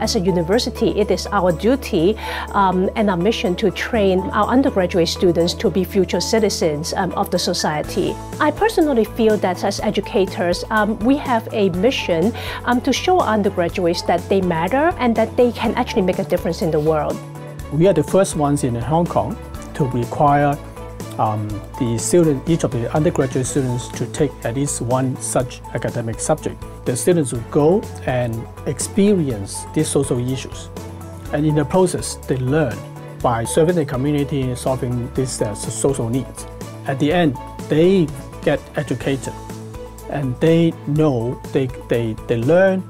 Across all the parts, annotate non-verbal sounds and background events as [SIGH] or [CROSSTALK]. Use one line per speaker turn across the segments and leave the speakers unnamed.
As a university, it is our duty um, and our mission to train our undergraduate students to be future citizens um, of the society. I personally feel that as educators, um, we have a mission um, to show undergraduates that they matter and that they can actually make a difference in the world.
We are the first ones in Hong Kong to require um, the student, each of the undergraduate students to take at least one such academic subject. The students will go and experience these social issues. And in the process, they learn by serving the community, and solving these uh, social needs. At the end, they get educated and they know, they, they, they learn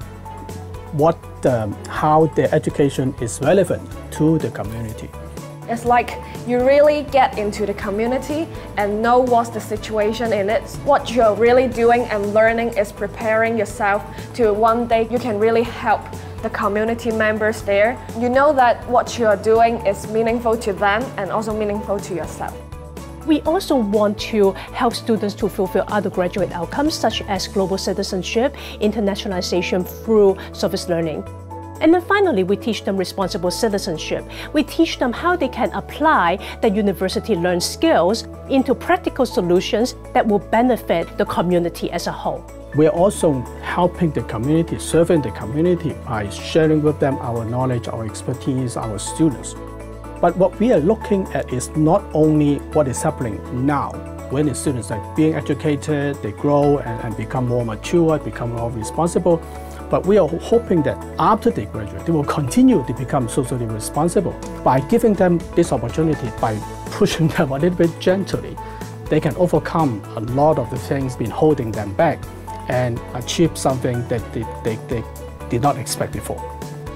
what, um, how their education is relevant to the community.
It's like you really get into the community and know what's the situation in it. What you're really doing and learning is preparing yourself to one day you can really help the community members there. You know that what you're doing is meaningful to them and also meaningful to yourself.
We also want to help students to fulfill other graduate outcomes such as global citizenship, internationalization through service learning. And then finally, we teach them responsible citizenship. We teach them how they can apply the university learned skills into practical solutions that will benefit the community as a whole.
We're also helping the community, serving the community by sharing with them our knowledge, our expertise, our students. But what we are looking at is not only what is happening now, when the students are being educated, they grow and, and become more mature, become more responsible, but we are hoping that after they graduate, they will continue to become socially responsible. By giving them this opportunity, by pushing [LAUGHS] them a little bit gently, they can overcome a lot of the things been holding them back and achieve something that they, they, they did not expect before.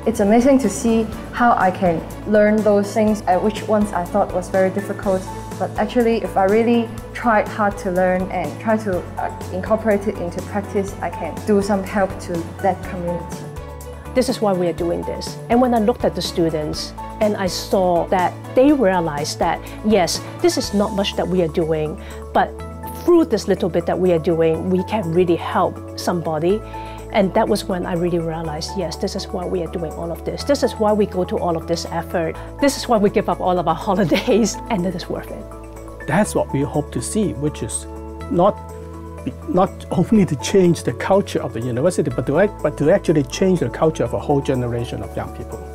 It's amazing to see how I can learn those things uh, which once I thought was very difficult but actually, if I really tried hard to learn and try to uh, incorporate it into practice, I can do some help to that community.
This is why we are doing this. And when I looked at the students and I saw that they realized that, yes, this is not much that we are doing, but through this little bit that we are doing, we can really help somebody. And that was when I really realized, yes, this is why we are doing all of this. This is why we go to all of this effort. This is why we give up all of our [LAUGHS] holidays, and it is worth it.
That's what we hope to see, which is not not only to change the culture of the university, but to, but to actually change the culture of a whole generation of young people.